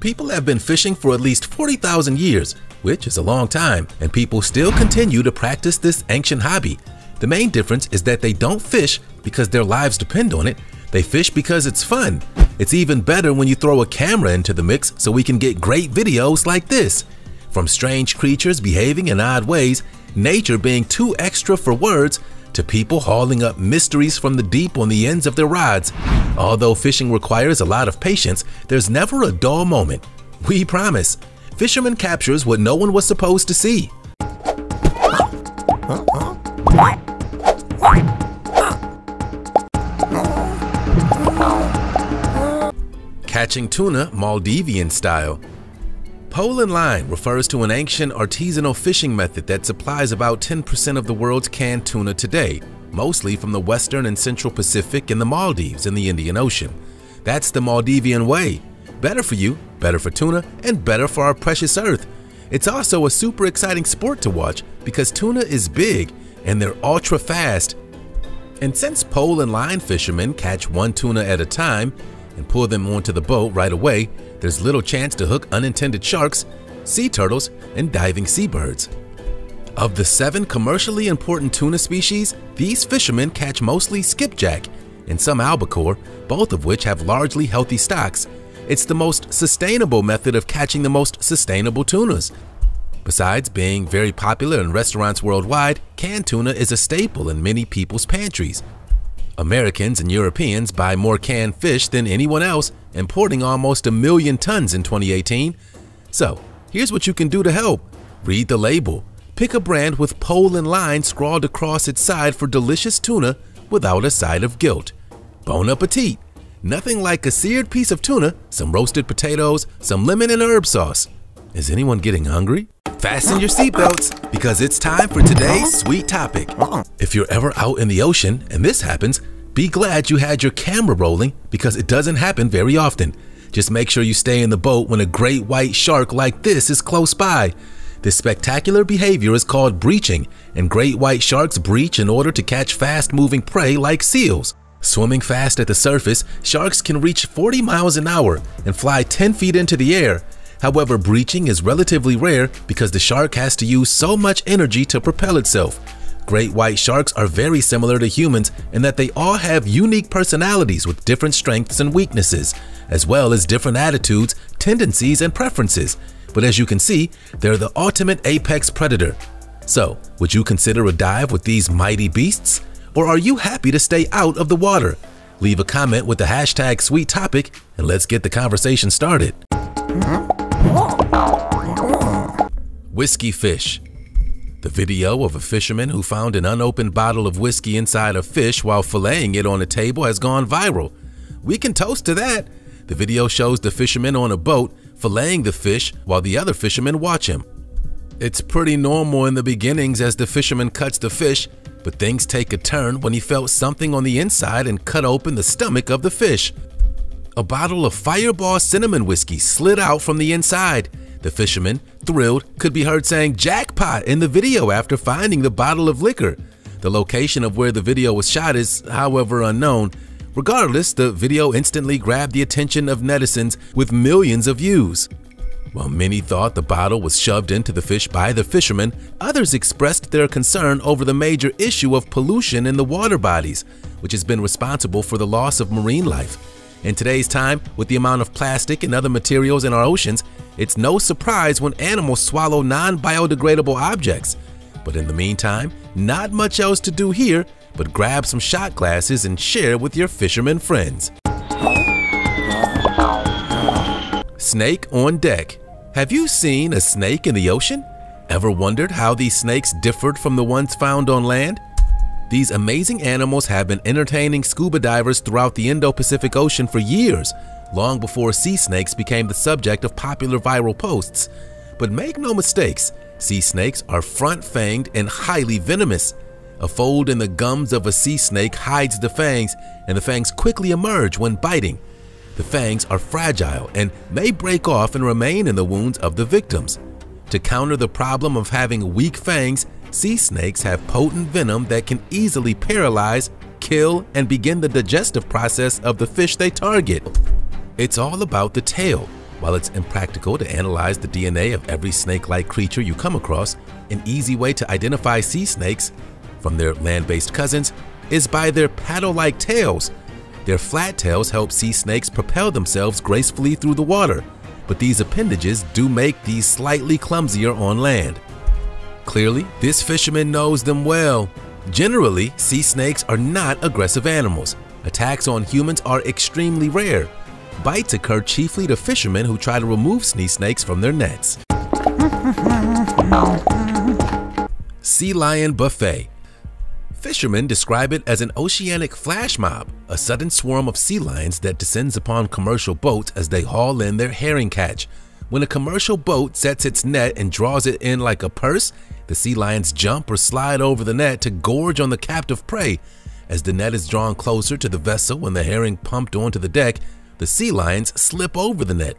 People have been fishing for at least 40,000 years, which is a long time, and people still continue to practice this ancient hobby. The main difference is that they don't fish because their lives depend on it, they fish because it's fun. It's even better when you throw a camera into the mix so we can get great videos like this. From strange creatures behaving in odd ways, nature being too extra for words, to people hauling up mysteries from the deep on the ends of their rods. Although fishing requires a lot of patience, there's never a dull moment. We promise. Fisherman captures what no one was supposed to see. Catching tuna Maldivian style. Pole and line refers to an ancient artisanal fishing method that supplies about 10% of the world's canned tuna today, mostly from the western and central Pacific and the Maldives in the Indian Ocean. That's the Maldivian way. Better for you, better for tuna, and better for our precious earth. It's also a super exciting sport to watch because tuna is big and they're ultra fast. And since pole and line fishermen catch one tuna at a time and pull them onto the boat right away, there's little chance to hook unintended sharks, sea turtles, and diving seabirds. Of the seven commercially important tuna species, these fishermen catch mostly skipjack and some albacore, both of which have largely healthy stocks. It's the most sustainable method of catching the most sustainable tunas. Besides being very popular in restaurants worldwide, canned tuna is a staple in many people's pantries. Americans and Europeans buy more canned fish than anyone else, importing almost a million tons in 2018. So, here's what you can do to help. Read the label. Pick a brand with pole and line scrawled across its side for delicious tuna without a side of guilt. Bon appetit! Nothing like a seared piece of tuna, some roasted potatoes, some lemon and herb sauce. Is anyone getting hungry? Fasten your seatbelts because it's time for today's sweet topic. If you're ever out in the ocean and this happens, be glad you had your camera rolling because it doesn't happen very often. Just make sure you stay in the boat when a great white shark like this is close by. This spectacular behavior is called breaching, and great white sharks breach in order to catch fast moving prey like seals. Swimming fast at the surface, sharks can reach 40 miles an hour and fly 10 feet into the air. However, breaching is relatively rare because the shark has to use so much energy to propel itself. Great white sharks are very similar to humans in that they all have unique personalities with different strengths and weaknesses, as well as different attitudes, tendencies, and preferences. But as you can see, they're the ultimate apex predator. So, would you consider a dive with these mighty beasts? Or are you happy to stay out of the water? Leave a comment with the hashtag sweet topic and let's get the conversation started. Mm-hmm. Whiskey fish. The video of a fisherman who found an unopened bottle of whiskey inside a fish while filleting it on a table has gone viral. We can toast to that. The video shows the fisherman on a boat filleting the fish while the other fishermen watch him. It's pretty normal in the beginnings as the fisherman cuts the fish but things take a turn when he felt something on the inside and cut open the stomach of the fish. A bottle of Fireball cinnamon whiskey slid out from the inside. The fisherman, thrilled, could be heard saying jackpot in the video after finding the bottle of liquor. The location of where the video was shot is, however, unknown. Regardless, the video instantly grabbed the attention of netizens with millions of views. While many thought the bottle was shoved into the fish by the fisherman, others expressed their concern over the major issue of pollution in the water bodies, which has been responsible for the loss of marine life. In today's time, with the amount of plastic and other materials in our oceans, it's no surprise when animals swallow non-biodegradable objects. But in the meantime, not much else to do here but grab some shot glasses and share with your fisherman friends. Snake on deck. Have you seen a snake in the ocean? Ever wondered how these snakes differed from the ones found on land? These amazing animals have been entertaining scuba divers throughout the Indo-Pacific Ocean for years, long before sea snakes became the subject of popular viral posts. But make no mistakes, sea snakes are front-fanged and highly venomous. A fold in the gums of a sea snake hides the fangs, and the fangs quickly emerge when biting. The fangs are fragile and may break off and remain in the wounds of the victims. To counter the problem of having weak fangs, sea snakes have potent venom that can easily paralyze, kill, and begin the digestive process of the fish they target. It's all about the tail. While it's impractical to analyze the DNA of every snake-like creature you come across, an easy way to identify sea snakes from their land-based cousins is by their paddle-like tails. Their flat tails help sea snakes propel themselves gracefully through the water, but these appendages do make these slightly clumsier on land. Clearly, this fisherman knows them well. Generally, sea snakes are not aggressive animals. Attacks on humans are extremely rare, Bites occur chiefly to fishermen who try to remove sea snakes from their nets. sea Lion Buffet Fishermen describe it as an oceanic flash mob, a sudden swarm of sea lions that descends upon commercial boats as they haul in their herring catch. When a commercial boat sets its net and draws it in like a purse, the sea lions jump or slide over the net to gorge on the captive prey. As the net is drawn closer to the vessel and the herring pumped onto the deck, the sea lions slip over the net.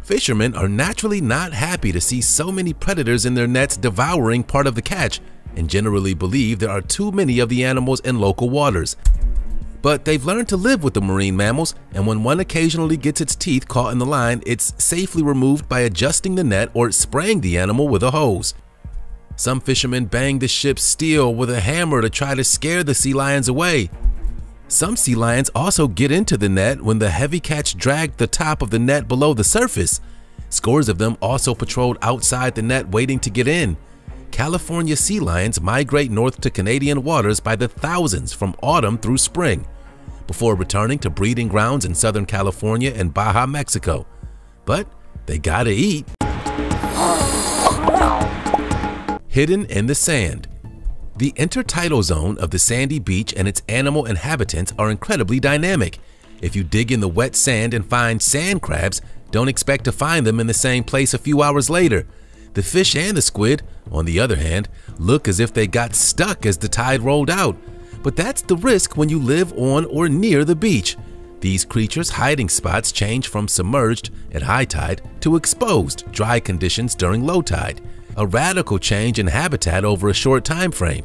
Fishermen are naturally not happy to see so many predators in their nets devouring part of the catch and generally believe there are too many of the animals in local waters. But they've learned to live with the marine mammals, and when one occasionally gets its teeth caught in the line, it's safely removed by adjusting the net or spraying the animal with a hose. Some fishermen bang the ship's steel with a hammer to try to scare the sea lions away, some sea lions also get into the net when the heavy catch dragged the top of the net below the surface. Scores of them also patrolled outside the net waiting to get in. California sea lions migrate north to Canadian waters by the thousands from autumn through spring, before returning to breeding grounds in Southern California and Baja, Mexico. But they gotta eat. Hidden in the sand. The intertidal zone of the sandy beach and its animal inhabitants are incredibly dynamic. If you dig in the wet sand and find sand crabs, don't expect to find them in the same place a few hours later. The fish and the squid, on the other hand, look as if they got stuck as the tide rolled out. But that's the risk when you live on or near the beach. These creatures' hiding spots change from submerged at high tide to exposed dry conditions during low tide a radical change in habitat over a short time frame.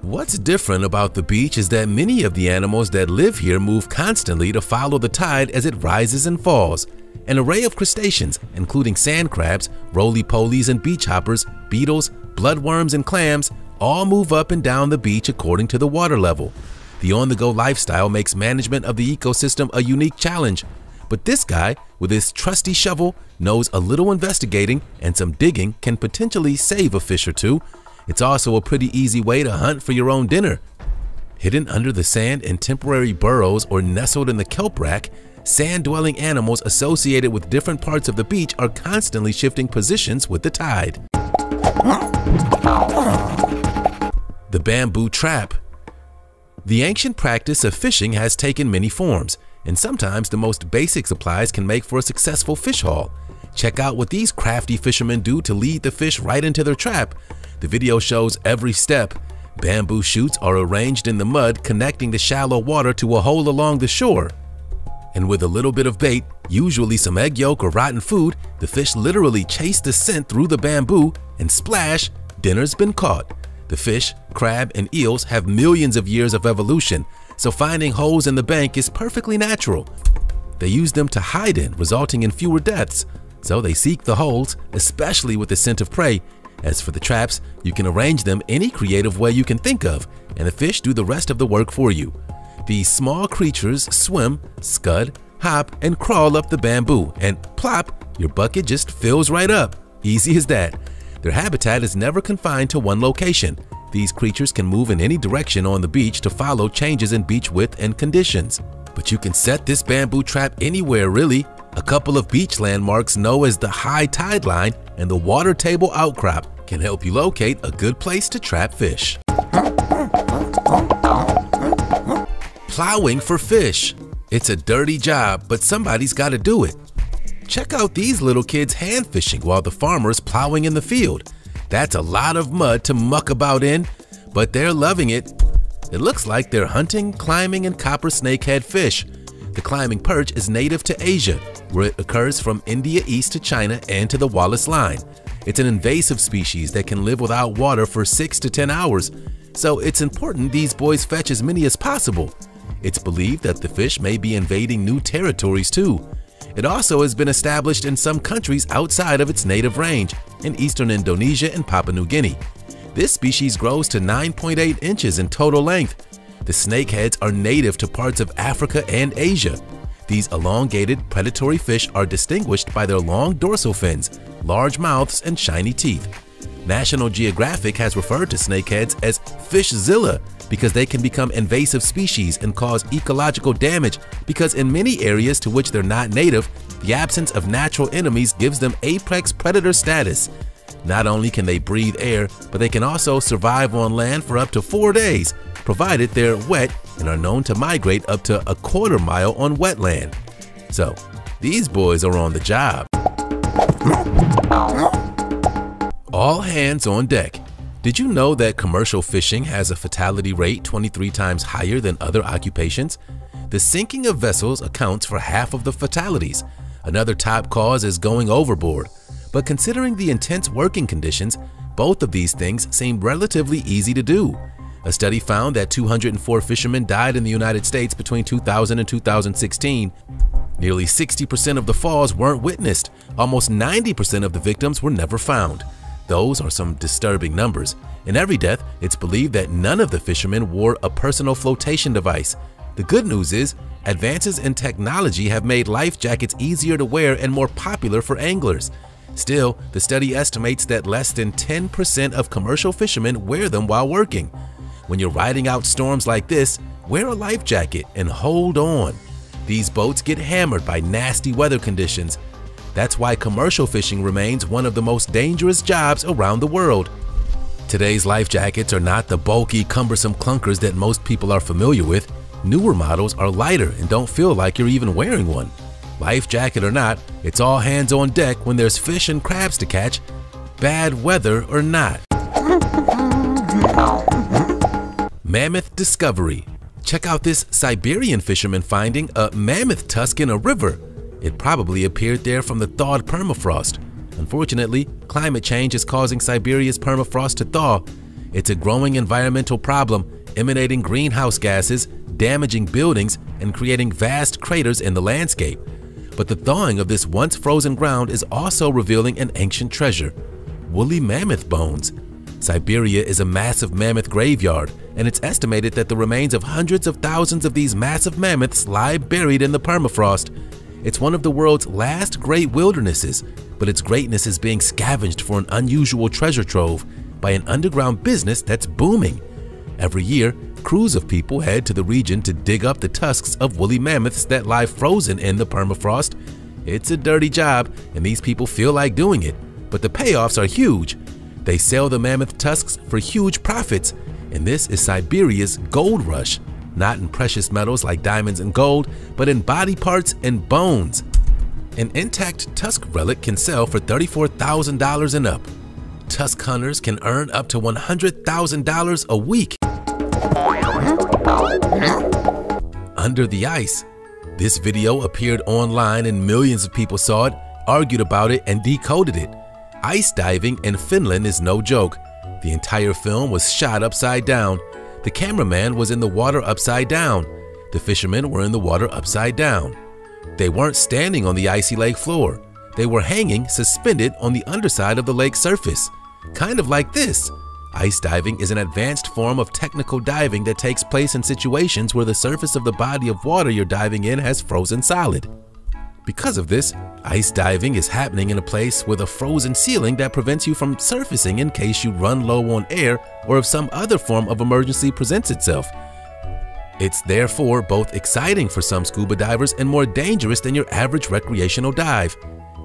What's different about the beach is that many of the animals that live here move constantly to follow the tide as it rises and falls. An array of crustaceans, including sand crabs, roly-polies and beach hoppers, beetles, bloodworms and clams, all move up and down the beach according to the water level. The on-the-go lifestyle makes management of the ecosystem a unique challenge, but this guy, with his trusty shovel, knows a little investigating and some digging can potentially save a fish or two. It's also a pretty easy way to hunt for your own dinner. Hidden under the sand in temporary burrows or nestled in the kelp rack, sand-dwelling animals associated with different parts of the beach are constantly shifting positions with the tide. The bamboo trap. The ancient practice of fishing has taken many forms and sometimes the most basic supplies can make for a successful fish haul. Check out what these crafty fishermen do to lead the fish right into their trap. The video shows every step. Bamboo shoots are arranged in the mud connecting the shallow water to a hole along the shore. And with a little bit of bait, usually some egg yolk or rotten food, the fish literally chase the scent through the bamboo and splash, dinner's been caught. The fish, crab, and eels have millions of years of evolution, so finding holes in the bank is perfectly natural. They use them to hide in, resulting in fewer deaths. So they seek the holes, especially with the scent of prey. As for the traps, you can arrange them any creative way you can think of, and the fish do the rest of the work for you. These small creatures swim, scud, hop, and crawl up the bamboo, and plop, your bucket just fills right up. Easy as that. Their habitat is never confined to one location. These creatures can move in any direction on the beach to follow changes in beach width and conditions. But you can set this bamboo trap anywhere really. A couple of beach landmarks known as the high tide line and the water table outcrop can help you locate a good place to trap fish. Plowing for fish. It's a dirty job, but somebody's got to do it. Check out these little kids hand fishing while the farmer's plowing in the field. That's a lot of mud to muck about in, but they're loving it. It looks like they're hunting, climbing, and copper snakehead fish. The climbing perch is native to Asia, where it occurs from India east to China and to the Wallace Line. It's an invasive species that can live without water for 6 to 10 hours, so it's important these boys fetch as many as possible. It's believed that the fish may be invading new territories too. It also has been established in some countries outside of its native range, in eastern Indonesia and Papua New Guinea. This species grows to 9.8 inches in total length. The snakeheads are native to parts of Africa and Asia. These elongated, predatory fish are distinguished by their long dorsal fins, large mouths, and shiny teeth. National Geographic has referred to snakeheads as fishzilla because they can become invasive species and cause ecological damage because in many areas to which they're not native, the absence of natural enemies gives them apex predator status. Not only can they breathe air, but they can also survive on land for up to four days, provided they're wet and are known to migrate up to a quarter mile on wetland. So, these boys are on the job. All hands on deck. Did you know that commercial fishing has a fatality rate 23 times higher than other occupations? The sinking of vessels accounts for half of the fatalities. Another top cause is going overboard. But considering the intense working conditions, both of these things seem relatively easy to do. A study found that 204 fishermen died in the United States between 2000 and 2016. Nearly 60% of the falls weren't witnessed. Almost 90% of the victims were never found. Those are some disturbing numbers. In every death, it's believed that none of the fishermen wore a personal flotation device. The good news is, advances in technology have made life jackets easier to wear and more popular for anglers. Still, the study estimates that less than 10% of commercial fishermen wear them while working. When you're riding out storms like this, wear a life jacket and hold on. These boats get hammered by nasty weather conditions. That's why commercial fishing remains one of the most dangerous jobs around the world. Today's life jackets are not the bulky, cumbersome clunkers that most people are familiar with. Newer models are lighter and don't feel like you're even wearing one. Life jacket or not, it's all hands on deck when there's fish and crabs to catch, bad weather or not. Mammoth Discovery. Check out this Siberian fisherman finding a mammoth tusk in a river. It probably appeared there from the thawed permafrost. Unfortunately, climate change is causing Siberia's permafrost to thaw. It's a growing environmental problem, emanating greenhouse gases, damaging buildings, and creating vast craters in the landscape. But the thawing of this once frozen ground is also revealing an ancient treasure, woolly mammoth bones. Siberia is a massive mammoth graveyard, and it's estimated that the remains of hundreds of thousands of these massive mammoths lie buried in the permafrost. It's one of the world's last great wildernesses, but its greatness is being scavenged for an unusual treasure trove by an underground business that's booming. Every year, crews of people head to the region to dig up the tusks of woolly mammoths that lie frozen in the permafrost. It's a dirty job, and these people feel like doing it, but the payoffs are huge. They sell the mammoth tusks for huge profits, and this is Siberia's gold rush, not in precious metals like diamonds and gold, but in body parts and bones. An intact tusk relic can sell for $34,000 and up. Tusk hunters can earn up to $100,000 a week. Under the ice. This video appeared online and millions of people saw it, argued about it, and decoded it. Ice diving in Finland is no joke. The entire film was shot upside down. The cameraman was in the water upside down. The fishermen were in the water upside down. They weren't standing on the icy lake floor. They were hanging suspended on the underside of the lake surface, kind of like this. Ice diving is an advanced form of technical diving that takes place in situations where the surface of the body of water you're diving in has frozen solid. Because of this, ice diving is happening in a place with a frozen ceiling that prevents you from surfacing in case you run low on air or if some other form of emergency presents itself. It's therefore both exciting for some scuba divers and more dangerous than your average recreational dive.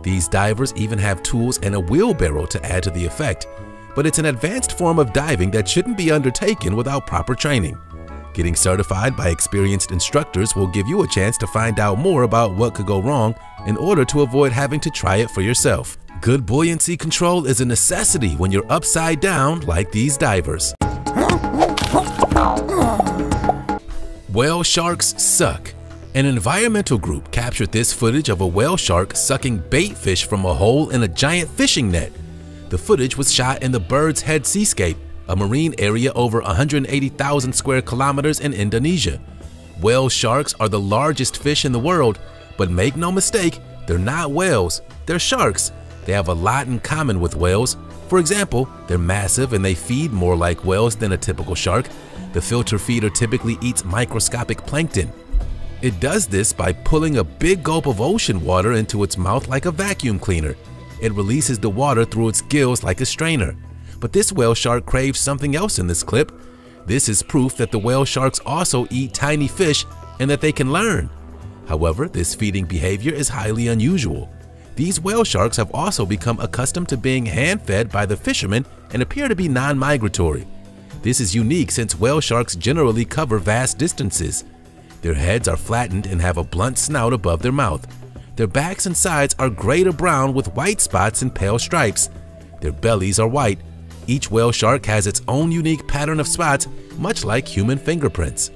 These divers even have tools and a wheelbarrow to add to the effect, but it's an advanced form of diving that shouldn't be undertaken without proper training. Getting certified by experienced instructors will give you a chance to find out more about what could go wrong in order to avoid having to try it for yourself. Good buoyancy control is a necessity when you're upside down like these divers. Whale sharks suck. An environmental group captured this footage of a whale shark sucking bait fish from a hole in a giant fishing net. The footage was shot in the Bird's Head Seascape a marine area over 180,000 square kilometers in Indonesia. Whale sharks are the largest fish in the world, But make no mistake, they're not whales, they're sharks. They have a lot in common with whales. For example, they're massive and they feed more like whales than a typical shark. The filter feeder typically eats microscopic plankton. It does this by pulling a big gulp of ocean water into its mouth like a vacuum cleaner. It releases the water through its gills like a strainer. But this whale shark craves something else in this clip. This is proof that the whale sharks also eat tiny fish and that they can learn. However, this feeding behavior is highly unusual. These whale sharks have also become accustomed to being hand-fed by the fishermen and appear to be non-migratory. This is unique since whale sharks generally cover vast distances. Their heads are flattened and have a blunt snout above their mouth. Their backs and sides are gray to brown with white spots and pale stripes. Their bellies are white. Each whale shark has its own unique pattern of spots, much like human fingerprints.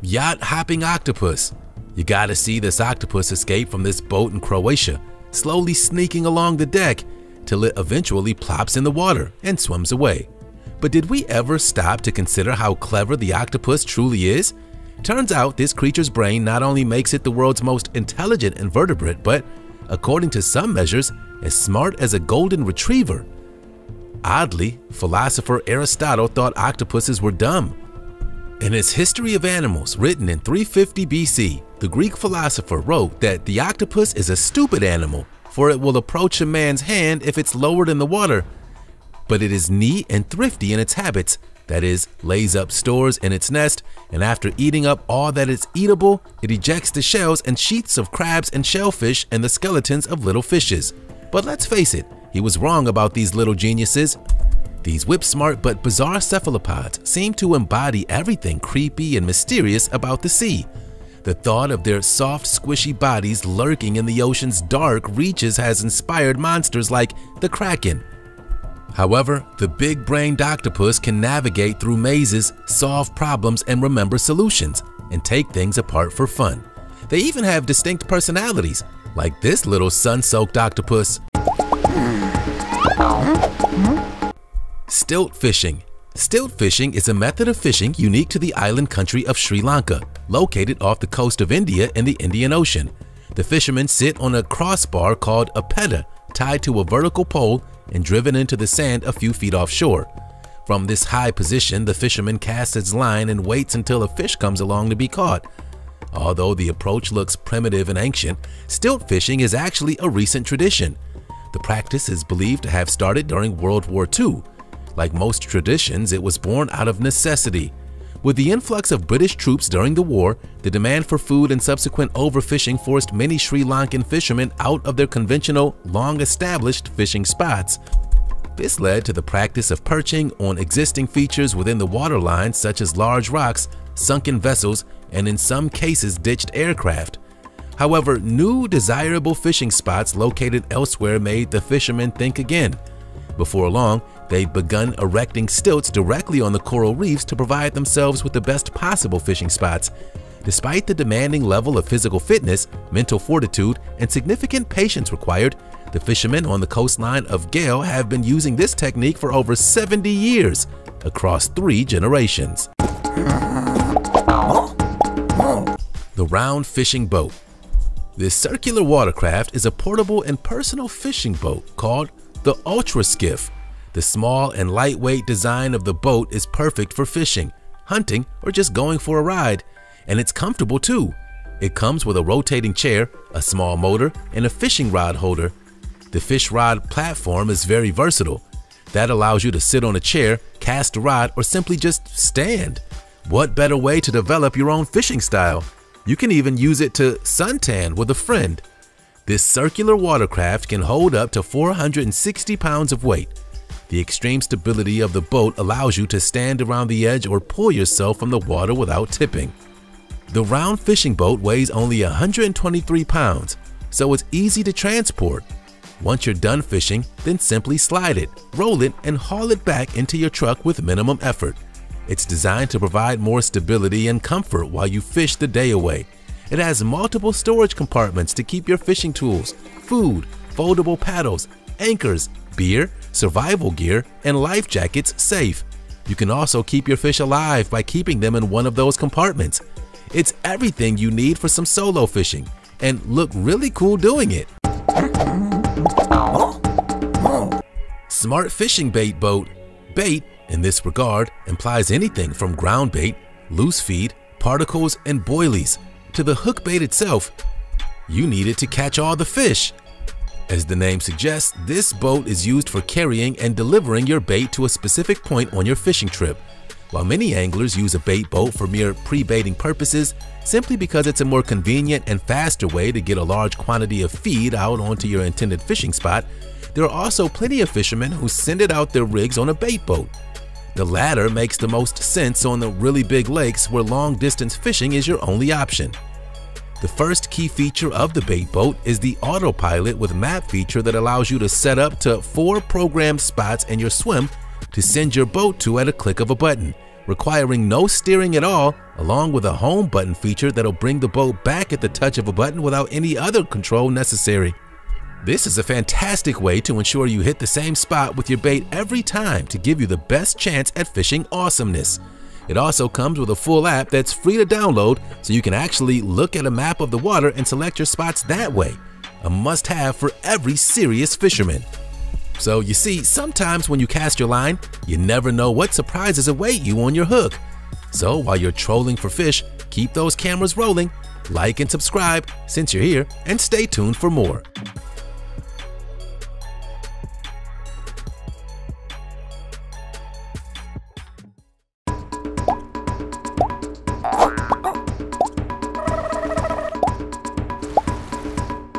Yacht hopping octopus. You gotta see this octopus escape from this boat in Croatia, slowly sneaking along the deck till it eventually plops in the water and swims away. But did we ever stop to consider how clever the octopus truly is? Turns out this creature's brain not only makes it the world's most intelligent invertebrate, but, according to some measures, as smart as a golden retriever. Oddly, philosopher Aristotle thought octopuses were dumb. In his History of Animals, written in 350 BC, the Greek philosopher wrote that the octopus is a stupid animal, for it will approach a man's hand if it's lowered in the water. But it is neat and thrifty in its habits, that is, lays up stores in its nest, and after eating up all that is eatable, it ejects the shells and sheaths of crabs and shellfish and the skeletons of little fishes. But let's face it, he was wrong about these little geniuses. These whip-smart but bizarre cephalopods seem to embody everything creepy and mysterious about the sea. The thought of their soft, squishy bodies lurking in the ocean's dark reaches has inspired monsters like the Kraken. However, the big-brained octopus can navigate through mazes, solve problems, and remember solutions, and take things apart for fun. They even have distinct personalities, like this little sun-soaked octopus. Stilt fishing. Stilt fishing is a method of fishing unique to the island country of Sri Lanka, located off the coast of India in the Indian Ocean. The fishermen sit on a crossbar called a peta, tied to a vertical pole and driven into the sand a few feet offshore. From this high position, the fisherman casts his line and waits until a fish comes along to be caught. Although the approach looks primitive and ancient, stilt fishing is actually a recent tradition. The practice is believed to have started during World War II. Like most traditions, it was born out of necessity. With the influx of British troops during the war, the demand for food and subsequent overfishing forced many Sri Lankan fishermen out of their conventional, long-established fishing spots. This led to the practice of perching on existing features within the waterline such as large rocks, sunken vessels, and in some cases ditched aircraft. However, new desirable fishing spots located elsewhere made the fishermen think again. Before long, they'd begun erecting stilts directly on the coral reefs to provide themselves with the best possible fishing spots. Despite the demanding level of physical fitness, mental fortitude, and significant patience required, the fishermen on the coastline of Galle have been using this technique for over 70 years, across three generations. The Round Fishing Boat This circular watercraft is a portable and personal fishing boat called the Ultra Skiff. The small and lightweight design of the boat is perfect for fishing, hunting, or just going for a ride. And it's comfortable too. It comes with a rotating chair, a small motor, and a fishing rod holder. The fish rod platform is very versatile. That allows you to sit on a chair, cast a rod, or simply just stand. What better way to develop your own fishing style? You can even use it to suntan with a friend. This circular watercraft can hold up to 460 pounds of weight. The extreme stability of the boat allows you to stand around the edge or pull yourself from the water without tipping. The round fishing boat weighs only 123 pounds, so it's easy to transport. Once you're done fishing, then simply slide it, roll it, and haul it back into your truck with minimum effort. It's designed to provide more stability and comfort while you fish the day away it has multiple storage compartments to keep your fishing tools, food, foldable paddles, anchors, beer, survival gear, and life jackets safe. You can also keep your fish alive by keeping them in one of those compartments. It's everything you need for some solo fishing and look really cool doing it. Smart Fishing Bait Boat Bait, in this regard, implies anything from ground bait, loose feed, particles, and boilies to the hook bait itself. You need it to catch all the fish. As the name suggests, this boat is used for carrying and delivering your bait to a specific point on your fishing trip. While many anglers use a bait boat for mere pre-baiting purposes, simply because it's a more convenient and faster way to get a large quantity of feed out onto your intended fishing spot, there are also plenty of fishermen who send it out their rigs on a bait boat. The latter makes the most sense on the really big lakes where long distance fishing is your only option. The first key feature of the bait boat is the autopilot with map feature that allows you to set up to four programmed spots in your swim to send your boat to at a click of a button, requiring no steering at all, along with a home button feature that'll bring the boat back at the touch of a button without any other control necessary. This is a fantastic way to ensure you hit the same spot with your bait every time to give you the best chance at fishing awesomeness. It also comes with a full app that's free to download so you can actually look at a map of the water and select your spots that way. A must have for every serious fisherman. So you see, sometimes when you cast your line, you never know what surprises await you on your hook. So while you're trolling for fish, keep those cameras rolling, like and subscribe since you're here, and stay tuned for more.